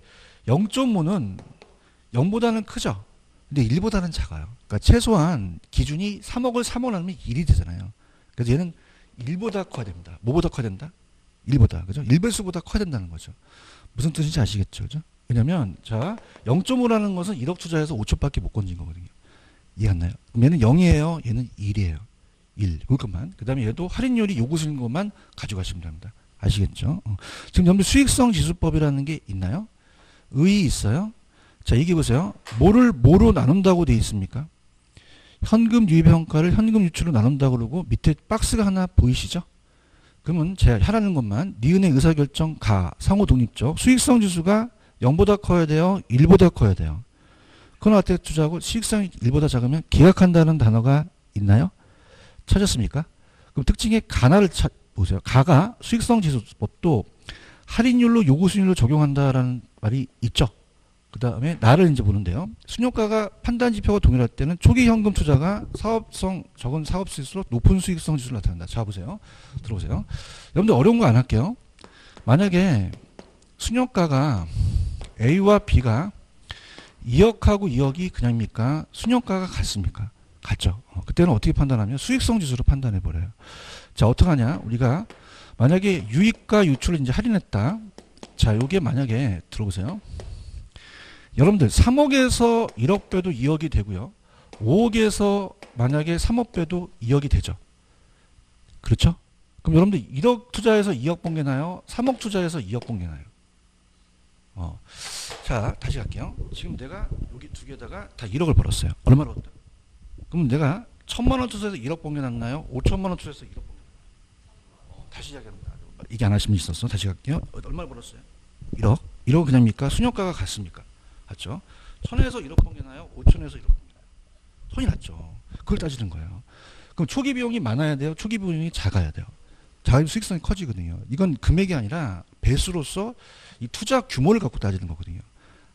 0.5는 0보다는 크죠. 근데 1보다는 작아요. 그러니까 최소한 기준이 3억을 3억 나누면 1이 되잖아요. 그래서 얘는 1보다 커야 됩니다. 뭐보다 커야 된다? 1보다. 그죠? 1배수보다 커야 된다는 거죠. 무슨 뜻인지 아시겠죠? 그죠? 왜냐면 자 0.5라는 것은 1억 투자해서 5초밖에 못 건진 거거든요. 이해갔나요? 얘는 0이에요. 얘는 1이에요. 1 그것만. 그 다음에 얘도 할인율이 요구하는 것만 가져가시면 됩니다. 아시겠죠? 어. 지금 여러분 수익성 지수법이라는 게 있나요? 의 있어요? 자 이게 보세요. 뭐를 뭐로 나눈다고 돼 있습니까? 현금 유입 평가를 현금 유출로 나눈다고 그러고 밑에 박스가 하나 보이시죠? 그러면 제가 하라는 것만 니은의 의사결정 가 상호 독립적 수익성 지수가 0보다 커야 돼요? 1보다 커야 돼요? 그건 어떻게 투자하고 수익성이 1보다 작으면 기각한다는 단어가 있나요 찾았습니까? 그럼 특징의 가나를 찾, 보세요. 가가 수익성 지수법도 할인율로 요구 수익률로 적용한다라는 말이 있죠. 그 다음에 나를 이제 보는데요. 순효가가 판단 지표가 동일할 때는 초기 현금 투자가 사업성 적은 사업 수익수록 높은 수익성 지수를 나타낸다. 자 보세요. 들어보세요. 여러분들 어려운 거 안 할게요. 만약에 순효가가 A와 B가 2억하고 2억이 그냥입니까? 순효가가 같습니까? 같죠. 어, 그때는 어떻게 판단하면 수익성 지수로 판단해 버려요. 자, 어떡하냐? 우리가 만약에 유익과 유출을 이제 할인했다. 자, 요게 만약에 들어보세요. 여러분들 3억에서 1억 빼도 2억이 되고요. 5억에서 만약에 3억 빼도 2억이 되죠. 그렇죠? 그럼 여러분들 1억 투자해서 2억 번 게 나요? 3억 투자해서 2억 번 게 나요? 어. 자, 다시 갈게요. 지금 내가 여기 두 개다가 다 1억을 벌었어요. 얼마를 벌었다? 그럼 내가 천만 원 투자해서 1억 번개났나요? 5천만 원 투자해서 1억 번개 어, 다시 이야기합니다. 이게 안 하시면 있었어. 다시 갈게요. 얼마 벌었어요? 1억. 1억 그냥입니까? 순효가가 같습니까? 같죠? 천에서 1억 번개나요? 5천에서 1억 번개나요? 손이 낮죠. 그걸 따지는 거예요. 그럼 초기 비용이 많아야 돼요? 초기 비용이 작아야 돼요? 작으면 수익성이 커지거든요. 이건 금액이 아니라 배수로서 이 투자 규모를 갖고 따지는 거거든요.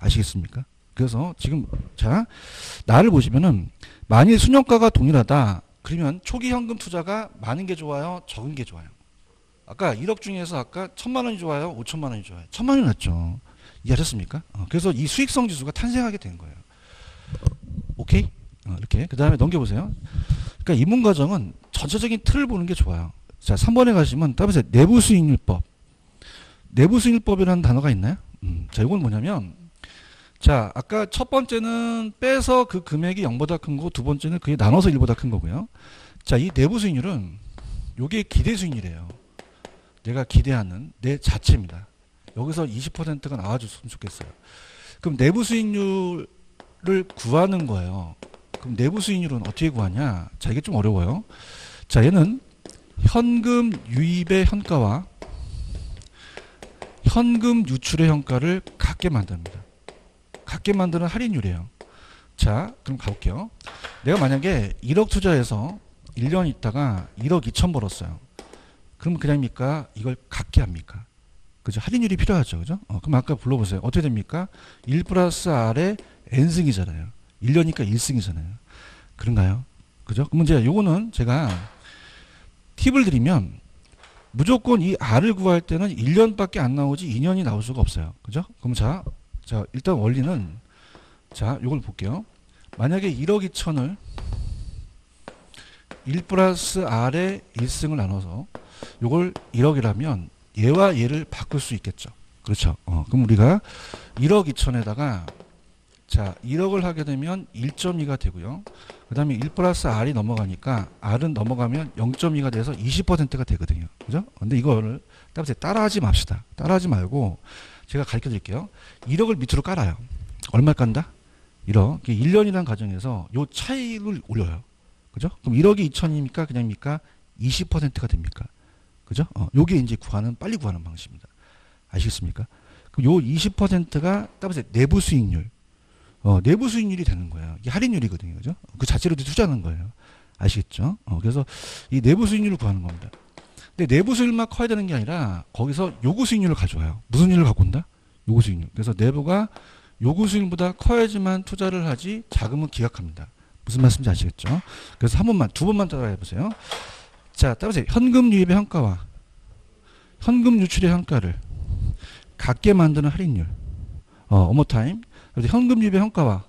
아시겠습니까? 그래서 지금 자 나를 보시면은 만일 순효과가 동일하다. 그러면 초기 현금 투자가 많은 게 좋아요, 적은 게 좋아요. 아까 1억 중에서 아까 천만 원이 좋아요, 5천만 원이 좋아요. 천만 원이 낫죠. 이해하셨습니까? 어, 그래서 이 수익성 지수가 탄생하게 된 거예요. 오케이? 어, 이렇게 그 다음에 넘겨보세요. 그러니까 입문 과정은 전체적인 틀을 보는 게 좋아요. 자, 3번에 가시면 따라서 내부 수익률법. 내부 수익률법이라는 단어가 있나요? 음, 자, 이건 뭐냐면 자, 아까 첫 번째는 빼서 그 금액이 0보다 큰 거고 두 번째는 그게 나눠서 1보다 큰 거고요. 자, 이 내부 수익률은 요게 기대 수익률이에요. 내가 기대하는 내 자체입니다. 여기서 20%가 나와줬으면 좋겠어요. 그럼 내부 수익률을 구하는 거예요. 그럼 내부 수익률은 어떻게 구하냐? 자, 이게 좀 어려워요. 자, 얘는 현금 유입의 현가와 현금 유출의 현가를 같게 만듭니다. 같게 만드는 할인율이에요. 자, 그럼 가볼게요. 내가 만약에 1억 투자해서 1년 있다가 1억 2천 벌었어요. 그럼 그냥입니까? 이걸 같게 합니까? 그죠? 할인율이 필요하죠. 그죠? 어, 그럼 아까 불러보세요. 어떻게 됩니까? 1 플러스 R의 N승이잖아요. 1년이니까 1승이잖아요. 그런가요? 그죠? 그럼 이제 요거는 제가 팁을 드리면 무조건 이 R을 구할 때는 1년밖에 안 나오지 2년이 나올 수가 없어요. 그죠? 그럼 자, 자, 일단 원리는 자, 요걸 볼게요. 만약에 1억 2천을 1 플러스 R의 1승을 나눠서 요걸 1억이라면 얘와 얘를 바꿀 수 있겠죠. 그렇죠. 어, 그럼 우리가 1억 2천에다가 자 1억을 하게 되면 1.2가 되고요. 그 다음에 1 플러스 R이 넘어가니까 R은 넘어가면 0.2가 돼서 20%가 되거든요. 그죠? 근데 이거를 따라하지 맙시다. 따라하지 말고 제가 가르쳐 드릴게요. 1억을 밑으로 깔아요. 얼마 깐다? 1억. 1년이라는 과정에서 요 차이를 올려요. 그죠? 그럼 1억이 2천입니까? 그냥입니까? 20%가 됩니까? 그죠? 어, 요게 이제 구하는, 빨리 구하는 방식입니다. 아시겠습니까? 그럼 요 20%가 따라서 내부 수익률. 어, 내부 수익률이 되는 거예요. 이게 할인율이거든요. 그죠? 그 자체로도 투자하는 거예요. 아시겠죠? 어, 그래서 이 내부 수익률을 구하는 겁니다. 근데 내부 수익률만 커야 되는 게 아니라 거기서 요구 수익률을 가져와요. 무슨 일을 갖고 온다? 요구 수익률. 그래서 내부가 요구 수익률보다 커야지만 투자를 하지 자금은 기각합니다. 무슨 말씀인지 아시겠죠? 그래서 한 번만, 두 번만 따라해 보세요. 자, 따라서 현금 유입의 현가와 현금 유출의 현가를 같게 만드는 할인율. 어, 어머 타임. 그래서 현금 유입의 현가와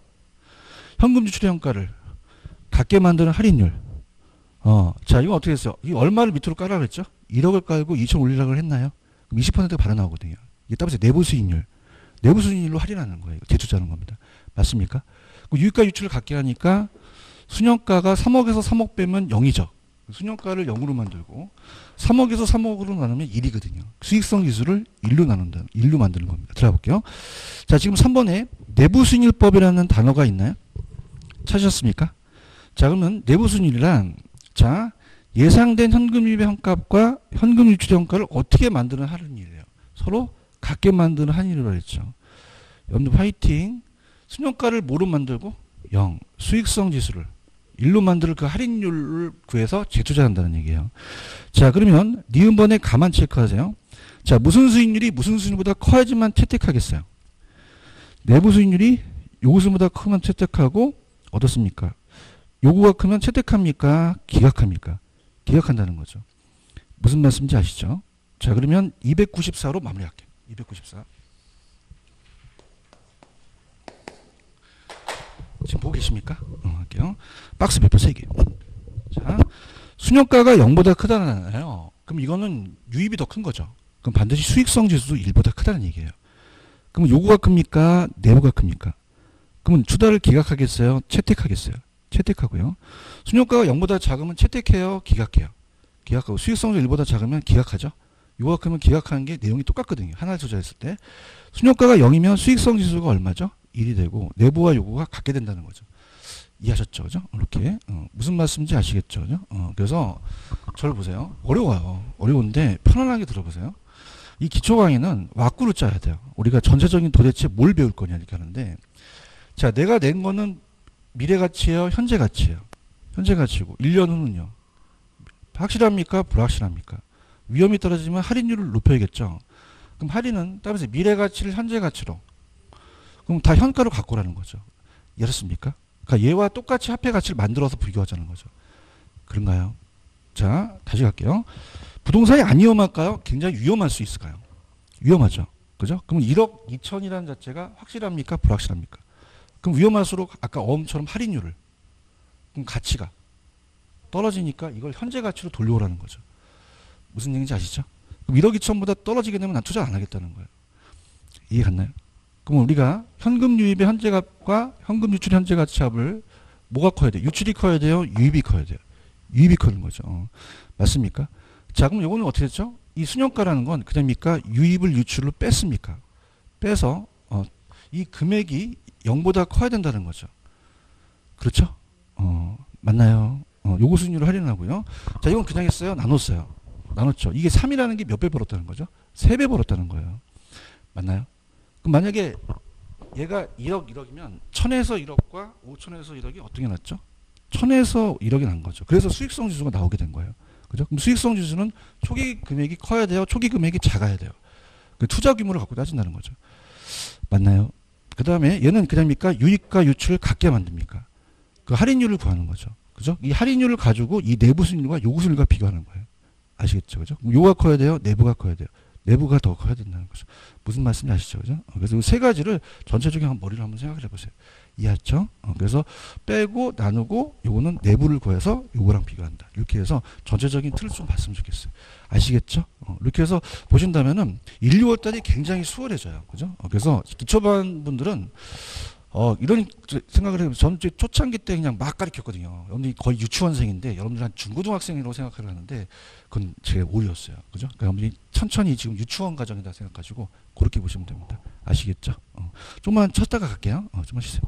현금 유출의 현가를 같게 만드는 할인율. 어, 자, 이거 어떻게 했어요? 이 얼마를 밑으로 깔아 그랬죠? 1억을 깔고 2천 올리라고 했나요? 그럼 20%가 바로 나오거든요. 이게 따라서 내부 수익률. 내부 수익률로 할인하는 거예요. 재투자하는 겁니다. 맞습니까? 유입과 유출을 갖게 하니까 순영가가 3억에서 3억 빼면 0이죠. 순영가를 0으로 만들고 3억에서 3억으로 나누면 1이거든요. 수익성 지수를 1로 나눈다. 1로 만드는 겁니다. 들어가 볼게요. 자, 지금 3번에 내부 수익률법이라는 단어가 있나요? 찾으셨습니까? 자, 그러면 내부 수익률이란 자, 예상된 현금 유입의 현값과 현금 유출의 현가를 어떻게 만드는 할인율이에요. 서로 같게 만드는 할인율이라고 했죠. 여러분들 화이팅. 순영가를 뭐로 만들고 0. 수익성 지수를 1로 만들 그 할인율을 구해서 재투자한다는 얘기예요. 자, 그러면 니은번에 가만 체크하세요. 자, 무슨 수익률이 무슨 수익률보다 커야지만 채택하겠어요. 내부 수익률이 요구수보다 크면 채택하고 어떻습니까? 요구가 크면 채택합니까? 기각합니까? 기각한다는 거죠. 무슨 말씀인지 아시죠? 자, 그러면 294로 마무리할게요. 294. 지금 보고 계십니까? 어, 할게요. 박스 몇표 3개. 자, 순효가가 0보다 크다잖아요. 그럼 이거는 유입이 더 큰 거죠. 그럼 반드시 수익성 지수도 1보다 크다는 얘기예요. 그럼 요구가 큽니까? 내부가 큽니까? 그러면 투자를 기각하겠어요? 채택하겠어요? 채택하고요. 순효가가 0보다 작으면 채택해요? 기각해요? 기각하고 수익성도 1보다 작으면 기각하죠? 요구가 크면 기각하는 게 내용이 똑같거든요. 하나를 투자했을 때. 순효가가 0이면 수익성 지수가 얼마죠? 1이 되고 내부와 요구가 같게 된다는 거죠. 이해하셨죠? 그죠? 이렇게. 어, 무슨 말씀인지 아시겠죠? 그죠? 어, 그래서 저를 보세요. 어려워요. 어려운데 편안하게 들어보세요. 이 기초 강의는 왁구를 짜야 돼요. 우리가 전체적인 도대체 뭘 배울 거냐 이렇게 하는데 자, 내가 낸 거는 미래 가치예요, 현재 가치예요. 현재 가치고 1년 후는요. 확실합니까? 불확실합니까? 위험이 떨어지면 할인율을 높여야겠죠. 그럼 할인은 따라서 미래 가치를 현재 가치로 그럼 다 현가로 갖고 오라는 거죠. 이해했습니까? 그러니까 얘와 똑같이 화폐 가치를 만들어서 비교하자는 거죠. 그런가요? 자, 다시 갈게요. 부동산이 안 위험할까요? 굉장히 위험할 수 있을까요? 위험하죠. 그죠? 그럼 1억 2천이라는 자체가 확실합니까? 불확실합니까? 그럼 위험할수록 아까 어음처럼 할인율을 그럼 가치가 떨어지니까 이걸 현재 가치로 돌려오라는 거죠. 무슨 얘기인지 아시죠? 그럼 1억 2천보다 떨어지게 되면 난 투자 안 하겠다는 거예요. 이해 갔나요? 그럼 우리가 현금 유입의 현재 값과 현금 유출 현재 가치 합을 뭐가 커야 돼요? 유출이 커야 돼요? 유입이 커야 돼요? 유입이 크는 거죠. 어. 맞습니까? 자, 그럼 이거는 어떻게 됐죠? 이 순영가라는 건 그냥입니까? 유입을 유출로 뺐습니까? 빼서 어, 이 금액이 0보다 커야 된다는 거죠. 그렇죠? 어, 맞나요? 어, 요구 수익률을 할인하고요. 자, 이건 그냥 했어요? 나눴어요. 나눴죠. 이게 3이라는 게 몇 배 벌었다는 거죠? 3배 벌었다는 거예요. 맞나요? 그럼 만약에 얘가 1억 1억이면 1000에서 1억과 5천에서 1억이 어떻게 났죠? 1000에서 1억이 난 거죠. 그래서 수익성 지수가 나오게 된 거예요. 그죠? 그럼 수익성 지수는 초기 금액이 커야 돼요? 초기 금액이 작아야 돼요? 그 투자 규모를 갖고 따진다는 거죠. 맞나요? 그 다음에 얘는 그냥입니까? 유입과 유출을 같게 만듭니까? 그 할인율을 구하는 거죠. 그죠? 이 할인율을 가지고 이 내부 수익률과 요구 수익률과 비교하는 거예요. 아시겠죠? 그죠? 요가 커야 돼요? 내부가 커야 돼요? 내부가 더 커야 된다는 거죠. 무슨 말씀인지 아시죠? 그죠? 어, 그래서 이 세 가지를 전체적인 한 머리를 한번 생각을 해보세요. 이해했죠? 어, 그래서 빼고 나누고 요거는 내부를 구해서 요거랑 비교한다. 이렇게 해서 전체적인 틀을 좀 봤으면 좋겠어요. 아시겠죠? 어, 이렇게 해서 보신다면은 1, 2월 달이 굉장히 수월해져요. 그죠? 어, 그래서 기초반 분들은 어, 이런 생각을 해요. 저는 초창기 때 그냥 막 가르쳤거든요. 여러분들이 거의 유치원생인데 여러분들 한 중고등학생이라고 생각을 하는데 그건 제 오류였어요. 그죠? 그러니까 여러분들이 천천히 지금 유치원 과정이다 생각하시고 그렇게 보시면 됩니다. 아시겠죠? 어, 좀만 쳤다가 갈게요. 어, 좀만 쉬세요.